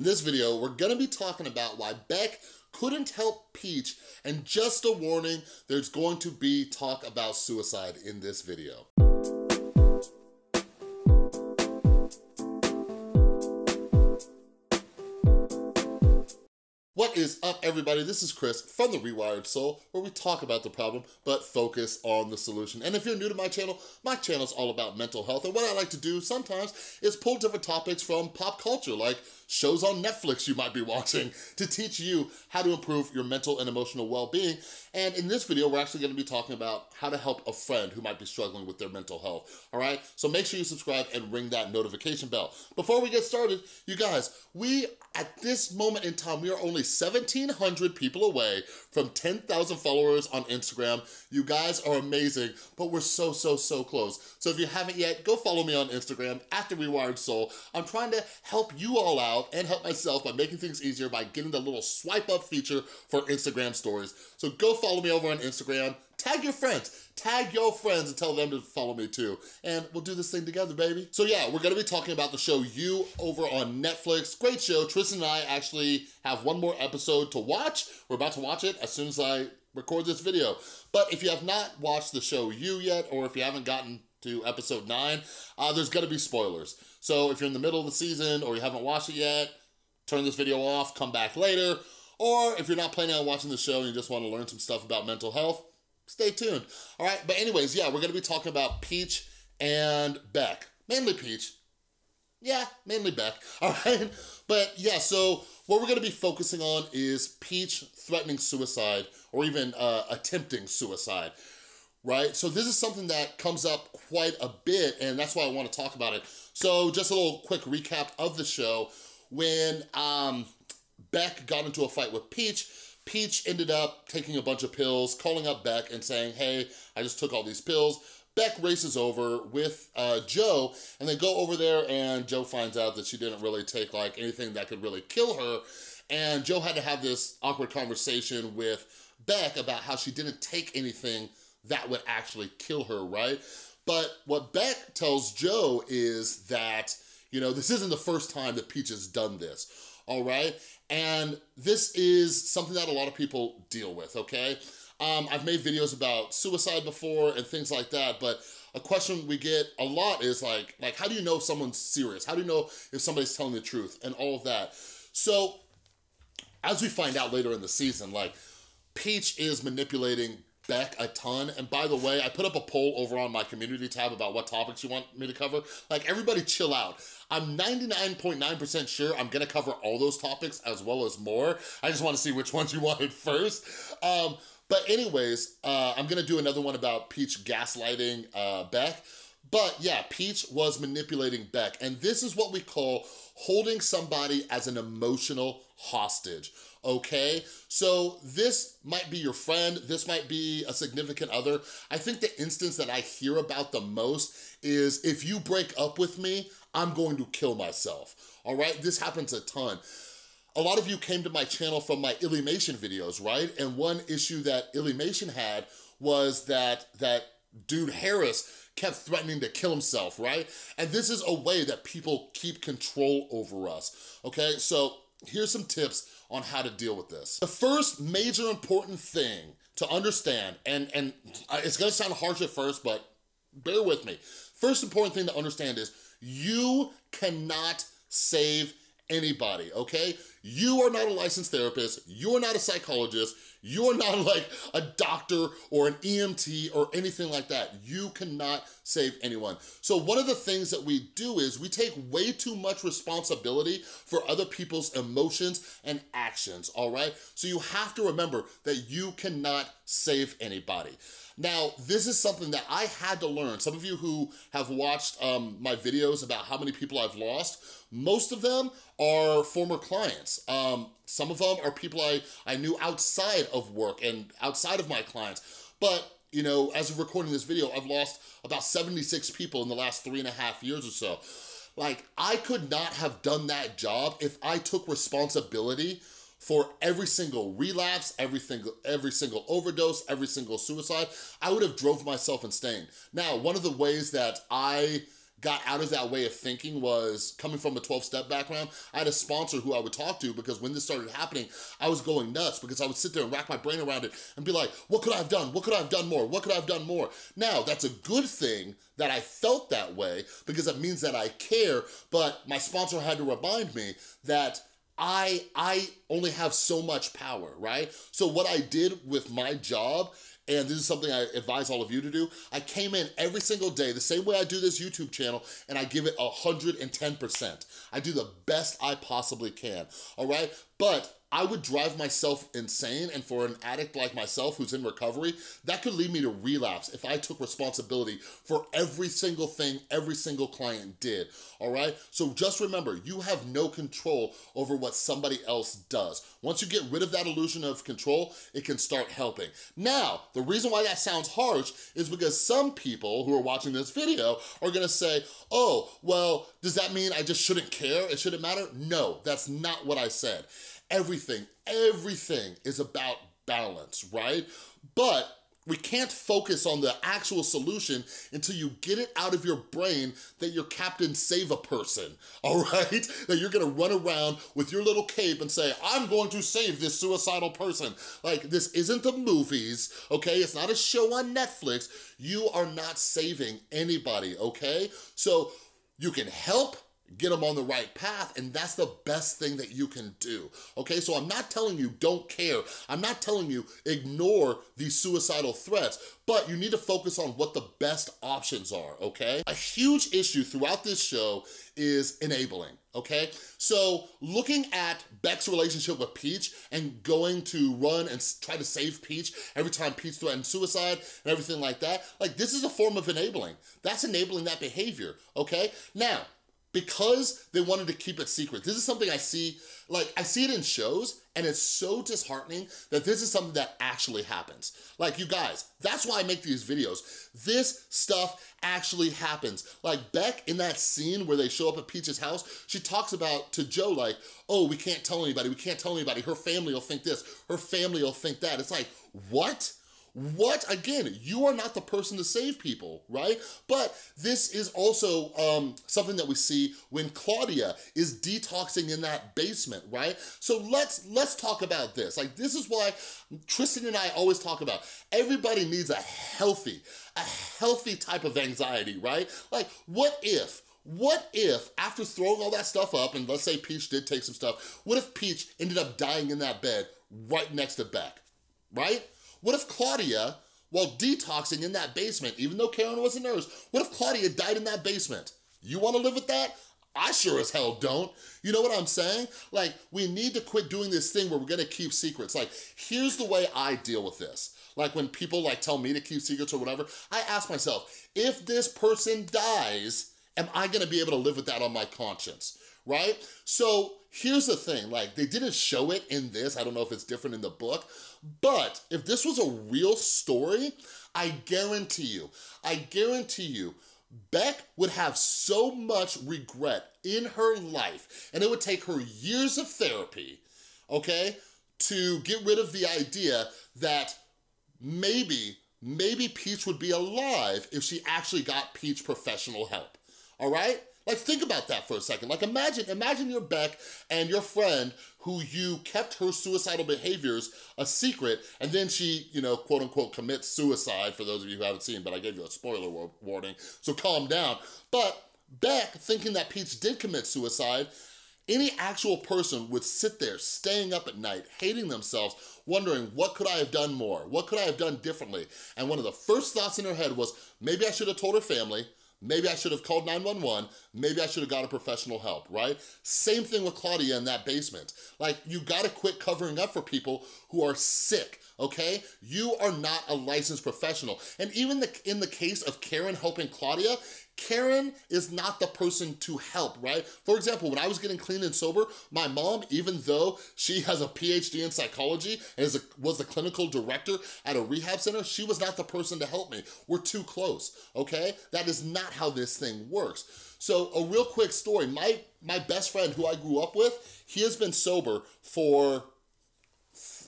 In this video, we're gonna be talking about why Beck couldn't help Peach, and just a warning, there's going to be talk about suicide in this video. What is up, everybody? This is Chris from The Rewired Soul, where we talk about the problem, but focus on the solution. And if you're new to my channel, my channel is all about mental health, and what I like to do sometimes is pull different topics from pop culture, like shows on Netflix you might be watching, to teach you how to improve your mental and emotional well-being. And in this video, we're actually gonna be talking about how to help a friend who might be struggling with their mental health, all right? So make sure you subscribe and ring that notification bell. Before we get started, you guys, we, at this moment in time, we are only 1,700 people away from 10,000 followers on Instagram. You guys are amazing, but we're so, so, so close. So if you haven't yet, go follow me on Instagram, at The Rewired Soul. I'm trying to help you all out and help myself by making things easier by getting the little swipe up feature for Instagram stories. So go follow me over on Instagram, tag your friends, tag your friends and tell them to follow me too. And we'll do this thing together, baby. So yeah, we're gonna be talking about the show You over on Netflix. Great show. Tristan and I actually have one more episode to watch. We're about to watch it as soon as I record this video. But if you have not watched the show You yet, or if you haven't gotten to episode nine, uh, there's gonna be spoilers. So if you're in the middle of the season or you haven't watched it yet, turn this video off, come back later. Or if you're not planning on watching the show and you just wanna learn some stuff about mental health, stay tuned. All right, but anyways, yeah, we're gonna be talking about Peach and Beck. Mainly Peach. Yeah, mainly Beck, all right? But yeah, so what we're gonna be focusing on is Peach threatening suicide or even uh, attempting suicide, right? So this is something that comes up quite a bit and that's why I wanna talk about it. So just a little quick recap of the show. When um, Beck got into a fight with Peach, Peach ended up taking a bunch of pills, calling up Beck and saying, hey, I just took all these pills. Beck races over with uh, Joe and they go over there and Joe finds out that she didn't really take like anything that could really kill her. And Joe had to have this awkward conversation with Beck about how she didn't take anything that would actually kill her, right? But what Beck tells Joe is that, you know, this isn't the first time that Peach has done this, all right? And this is something that a lot of people deal with, okay? Um, I've made videos about suicide before and things like that, but a question we get a lot is like, like how do you know if someone's serious? How do you know if somebody's telling the truth and all of that? So as we find out later in the season, like Peach is manipulating Beck a ton. And by the way, I put up a poll over on my community tab about what topics you want me to cover. Like everybody chill out. I'm 99.9% sure I'm gonna cover all those topics as well as more. I just wanna see which ones you wanted first. Um, but anyways, uh, I'm gonna do another one about Peach gaslighting uh, Beck. But yeah, Peach was manipulating Beck. And this is what we call holding somebody as an emotional hostage, okay? So this might be your friend, this might be a significant other. I think the instance that I hear about the most is if you break up with me, I'm going to kill myself, all right? This happens a ton. A lot of you came to my channel from my Illymation videos, right? And one issue that Illymation had was that, that dude Harris kept threatening to kill himself, right? And this is a way that people keep control over us, okay? So here's some tips on how to deal with this. The first major important thing to understand, and, and it's gonna sound harsh at first, but bear with me. First important thing to understand is you cannot save anybody, okay? You are not a licensed therapist, you are not a psychologist, you are not like a doctor or an EMT or anything like that. You cannot save anyone. So one of the things that we do is we take way too much responsibility for other people's emotions and actions, all right? So you have to remember that you cannot save anybody. Now, this is something that I had to learn. Some of you who have watched um, my videos about how many people I've lost, most of them are former clients. Um, some of them are people I, I knew outside of work and outside of my clients. But, you know, as of recording this video, I've lost about 76 people in the last three and a half years or so. Like, I could not have done that job if I took responsibility for every single relapse, every single, every single overdose, every single suicide, I would have drove myself insane. Now, one of the ways that I got out of that way of thinking was coming from a 12-step background. I had a sponsor who I would talk to because when this started happening, I was going nuts because I would sit there and rack my brain around it and be like, what could I have done? What could I have done more? What could I have done more? Now, that's a good thing that I felt that way because it means that I care, but my sponsor had to remind me that I, I only have so much power, right? So what I did with my job and this is something I advise all of you to do, I came in every single day, the same way I do this YouTube channel, and I give it 110%. I do the best I possibly can, all right? But I would drive myself insane and for an addict like myself who's in recovery, that could lead me to relapse if I took responsibility for every single thing every single client did, all right? So just remember, you have no control over what somebody else does. Once you get rid of that illusion of control, it can start helping. Now, the reason why that sounds harsh is because some people who are watching this video are gonna say, oh, well, does that mean I just shouldn't care? It shouldn't matter? No, that's not what I said everything, everything is about balance, right? But we can't focus on the actual solution until you get it out of your brain that you're Captain Save-A-Person, all right? That you're gonna run around with your little cape and say, I'm going to save this suicidal person. Like, this isn't the movies, okay? It's not a show on Netflix. You are not saving anybody, okay? So you can help, get them on the right path and that's the best thing that you can do okay so i'm not telling you don't care i'm not telling you ignore these suicidal threats but you need to focus on what the best options are okay a huge issue throughout this show is enabling okay? So looking at Beck's relationship with Peach and going to run and try to save Peach every time Peach threatens suicide and everything like that, like this is a form of enabling. That's enabling that behavior, okay? Now, because they wanted to keep it secret. This is something I see, like I see it in shows and it's so disheartening that this is something that actually happens. Like you guys, that's why I make these videos. This stuff actually happens. Like Beck in that scene where they show up at Peach's house, she talks about to Joe like, oh, we can't tell anybody, we can't tell anybody. Her family will think this, her family will think that. It's like, what? What? Again, you are not the person to save people, right? But this is also um, something that we see when Claudia is detoxing in that basement, right? So let's let's talk about this. Like this is why Tristan and I always talk about everybody needs a healthy, a healthy type of anxiety, right? Like what if what if, after throwing all that stuff up, and let's say Peach did take some stuff, what if Peach ended up dying in that bed right next to Beck, right? What if Claudia, while detoxing in that basement, even though Karen was a nurse, what if Claudia died in that basement? You wanna live with that? I sure as hell don't. You know what I'm saying? Like, we need to quit doing this thing where we're gonna keep secrets. Like, here's the way I deal with this. Like when people like tell me to keep secrets or whatever, I ask myself, if this person dies, am I gonna be able to live with that on my conscience, right? So here's the thing, like they didn't show it in this, I don't know if it's different in the book, but if this was a real story, I guarantee you, I guarantee you, Beck would have so much regret in her life, and it would take her years of therapy, okay, to get rid of the idea that maybe, maybe Peach would be alive if she actually got Peach professional help, all right? Like think about that for a second. Like imagine, imagine you're Beck and your friend who you kept her suicidal behaviors a secret and then she, you know, quote unquote commits suicide for those of you who haven't seen, but I gave you a spoiler warning, so calm down. But Beck, thinking that Peach did commit suicide, any actual person would sit there staying up at night, hating themselves, wondering, what could I have done more? What could I have done differently? And one of the first thoughts in her head was, maybe I should have told her family, Maybe I should have called 911. Maybe I should have got a professional help, right? Same thing with Claudia in that basement. Like, you gotta quit covering up for people who are sick, okay? You are not a licensed professional. And even the, in the case of Karen helping Claudia, Karen is not the person to help, right? For example, when I was getting clean and sober, my mom, even though she has a PhD in psychology and is a, was the clinical director at a rehab center, she was not the person to help me. We're too close, okay? That is not how this thing works. So a real quick story, my, my best friend who I grew up with, he has been sober for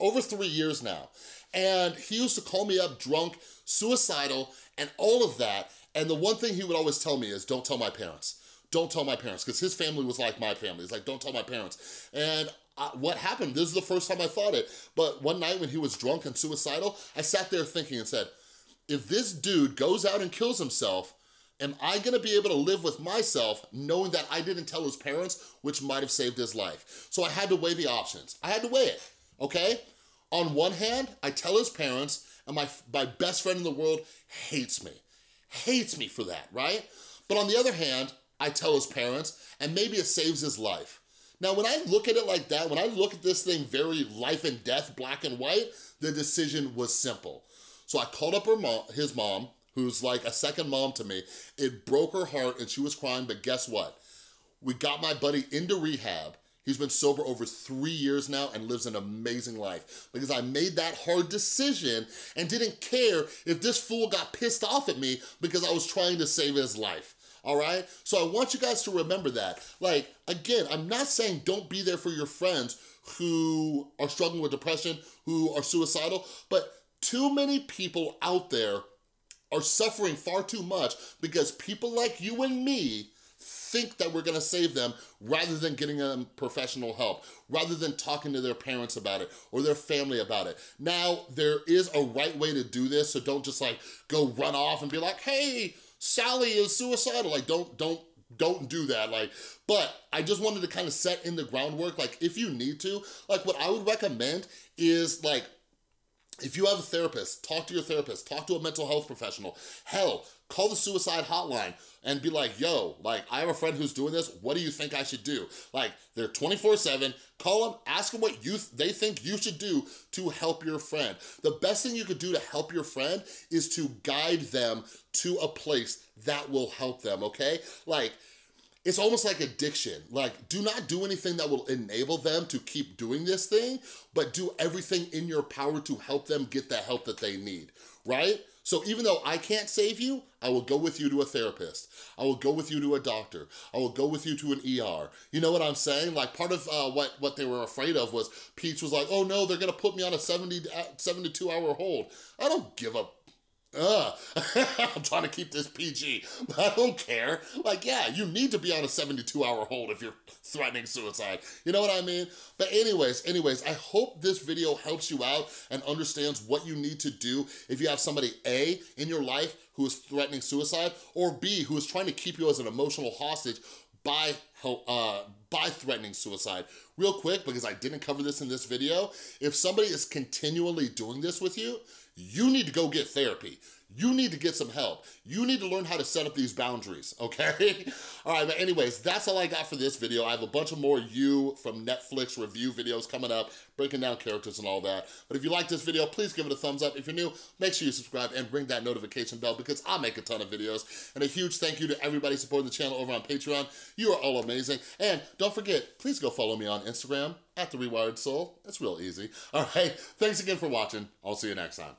over three years now. And he used to call me up drunk suicidal, and all of that. And the one thing he would always tell me is, don't tell my parents. Don't tell my parents, because his family was like my family. It's like, don't tell my parents. And uh, what happened, this is the first time I thought it, but one night when he was drunk and suicidal, I sat there thinking and said, if this dude goes out and kills himself, am I gonna be able to live with myself knowing that I didn't tell his parents, which might have saved his life? So I had to weigh the options. I had to weigh it, okay? On one hand, I tell his parents, and my, my best friend in the world hates me. Hates me for that, right? But on the other hand, I tell his parents, and maybe it saves his life. Now, when I look at it like that, when I look at this thing very life and death, black and white, the decision was simple. So I called up her mom, his mom, who's like a second mom to me. It broke her heart and she was crying, but guess what? We got my buddy into rehab. He's been sober over three years now and lives an amazing life because I made that hard decision and didn't care if this fool got pissed off at me because I was trying to save his life all right? So I want you guys to remember that. Like, again, I'm not saying don't be there for your friends who are struggling with depression, who are suicidal, but too many people out there are suffering far too much because people like you and me think that we're gonna save them rather than getting them professional help, rather than talking to their parents about it or their family about it. Now, there is a right way to do this, so don't just like go run off and be like, hey, Sally is suicidal. Like, don't, don't, don't do that like but i just wanted to kind of set in the groundwork like if you need to like what i would recommend is like if you have a therapist, talk to your therapist, talk to a mental health professional. Hell, call the suicide hotline and be like, yo, like, I have a friend who's doing this. What do you think I should do? Like, they're 24-7. Call them, ask them what you th they think you should do to help your friend. The best thing you could do to help your friend is to guide them to a place that will help them, okay? Like, it's almost like addiction. Like, do not do anything that will enable them to keep doing this thing, but do everything in your power to help them get the help that they need, right? So even though I can't save you, I will go with you to a therapist. I will go with you to a doctor. I will go with you to an ER. You know what I'm saying? Like part of uh, what, what they were afraid of was Peach was like, oh no, they're gonna put me on a 70, uh, 72 hour hold. I don't give a Ugh. I'm trying to keep this PG, but I don't care. Like, yeah, you need to be on a 72 hour hold if you're threatening suicide. You know what I mean? But anyways, anyways, I hope this video helps you out and understands what you need to do if you have somebody A, in your life who is threatening suicide, or B, who is trying to keep you as an emotional hostage by, uh, by threatening suicide. Real quick, because I didn't cover this in this video, if somebody is continually doing this with you, you need to go get therapy. You need to get some help. You need to learn how to set up these boundaries, okay? all right, but anyways, that's all I got for this video. I have a bunch of more You from Netflix review videos coming up, breaking down characters and all that. But if you like this video, please give it a thumbs up. If you're new, make sure you subscribe and ring that notification bell because I make a ton of videos. And a huge thank you to everybody supporting the channel over on Patreon. You are all amazing. And don't forget, please go follow me on Instagram at The Rewired Soul. It's real easy. All right, thanks again for watching. I'll see you next time.